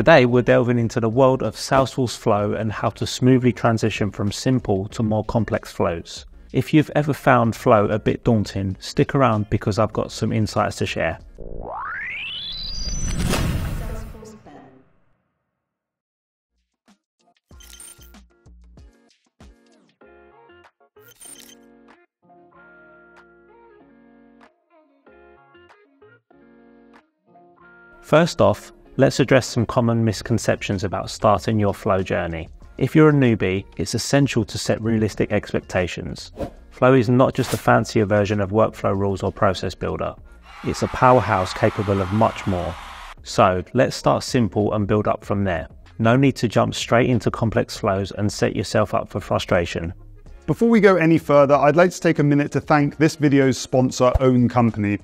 Today, we're delving into the world of Salesforce Flow and how to smoothly transition from simple to more complex flows. If you've ever found Flow a bit daunting, stick around because I've got some insights to share. First off, let's address some common misconceptions about starting your flow journey. If you're a newbie, it's essential to set realistic expectations. Flow is not just a fancier version of workflow rules or process builder. It's a powerhouse capable of much more. So let's start simple and build up from there. No need to jump straight into complex flows and set yourself up for frustration. Before we go any further, I'd like to take a minute to thank this video's sponsor, Own Company.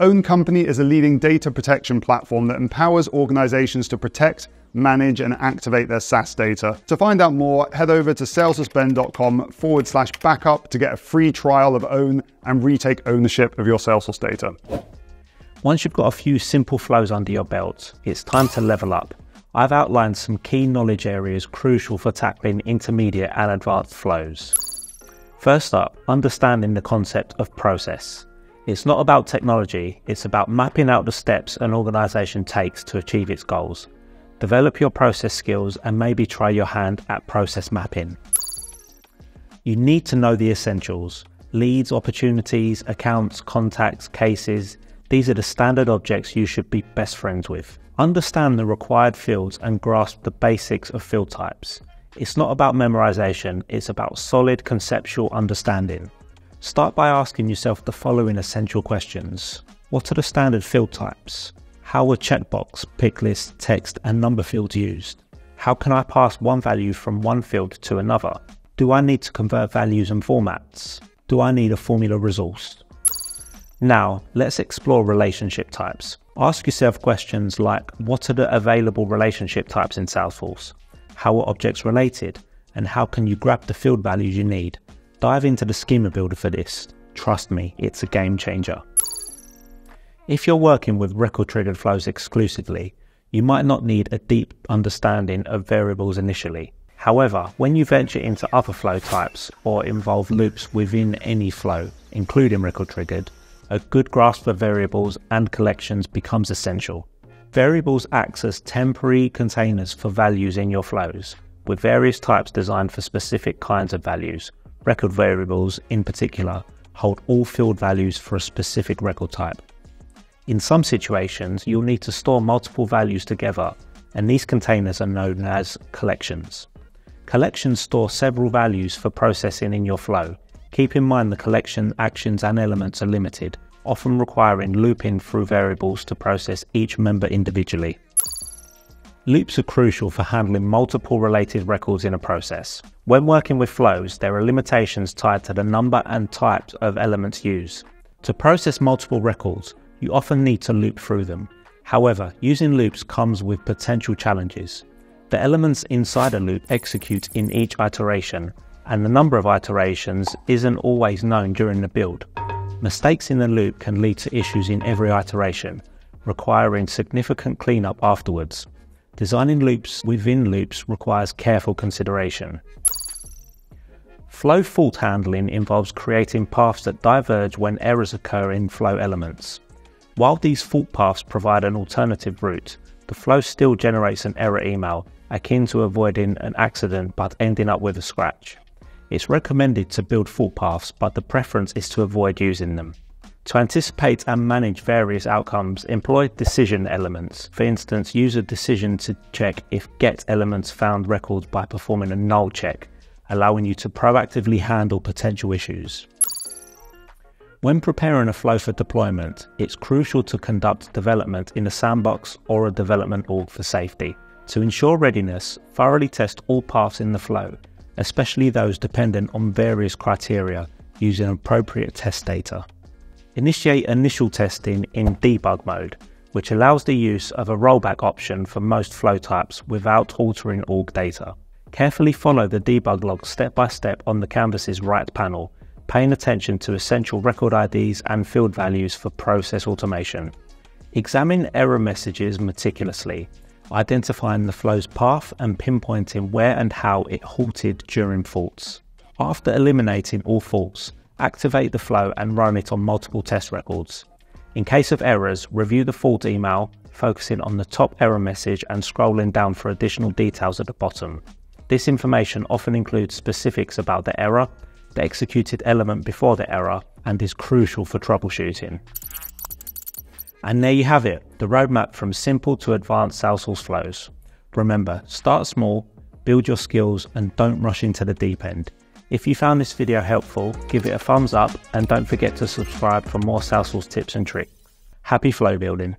Own Company is a leading data protection platform that empowers organizations to protect, manage, and activate their SaaS data. To find out more, head over to salesforceben.com forward slash backup to get a free trial of Own and retake ownership of your Salesforce data. Once you've got a few simple flows under your belt, it's time to level up. I've outlined some key knowledge areas crucial for tackling intermediate and advanced flows. First up, understanding the concept of process. It's not about technology, it's about mapping out the steps an organization takes to achieve its goals. Develop your process skills and maybe try your hand at process mapping. You need to know the essentials leads, opportunities, accounts, contacts, cases. These are the standard objects you should be best friends with. Understand the required fields and grasp the basics of field types. It's not about memorization, it's about solid conceptual understanding. Start by asking yourself the following essential questions. What are the standard field types? How are checkbox, pick list, text, and number fields used? How can I pass one value from one field to another? Do I need to convert values and formats? Do I need a formula resource? Now, let's explore relationship types. Ask yourself questions like What are the available relationship types in Salesforce? How are objects related? And how can you grab the field values you need? Dive into the schema builder for this. Trust me, it's a game changer. If you're working with record triggered flows exclusively, you might not need a deep understanding of variables initially. However, when you venture into other flow types or involve loops within any flow, including record triggered, a good grasp of variables and collections becomes essential. Variables act as temporary containers for values in your flows, with various types designed for specific kinds of values, record variables in particular hold all field values for a specific record type. In some situations, you'll need to store multiple values together, and these containers are known as collections. Collections store several values for processing in your flow. Keep in mind the collection actions and elements are limited, often requiring looping through variables to process each member individually. Loops are crucial for handling multiple related records in a process. When working with flows, there are limitations tied to the number and types of elements used. To process multiple records, you often need to loop through them. However, using loops comes with potential challenges. The elements inside a loop execute in each iteration, and the number of iterations isn't always known during the build. Mistakes in the loop can lead to issues in every iteration, requiring significant cleanup afterwards. Designing loops within loops requires careful consideration. Flow fault handling involves creating paths that diverge when errors occur in flow elements. While these fault paths provide an alternative route, the flow still generates an error email, akin to avoiding an accident but ending up with a scratch. It's recommended to build fault paths, but the preference is to avoid using them. To anticipate and manage various outcomes, employ decision elements. For instance, use a decision to check if get elements found records by performing a null check, allowing you to proactively handle potential issues. When preparing a flow for deployment, it's crucial to conduct development in a sandbox or a development org for safety. To ensure readiness, thoroughly test all paths in the flow, especially those dependent on various criteria, using appropriate test data. Initiate initial testing in debug mode, which allows the use of a rollback option for most flow types without altering org data. Carefully follow the debug log step by step on the canvas's right panel, paying attention to essential record IDs and field values for process automation. Examine error messages meticulously. identifying the flow's path and pinpointing where and how it halted during faults. After eliminating all faults, activate the flow and run it on multiple test records. In case of errors, review the fault email, focusing on the top error message and scrolling down for additional details at the bottom. This information often includes specifics about the error, the executed element before the error, and is crucial for troubleshooting. And there you have it, the roadmap from simple to advanced Salesforce flows. Remember, start small, build your skills, and don't rush into the deep end. If you found this video helpful, give it a thumbs up and don't forget to subscribe for more Salesforce tips and tricks. Happy flow building!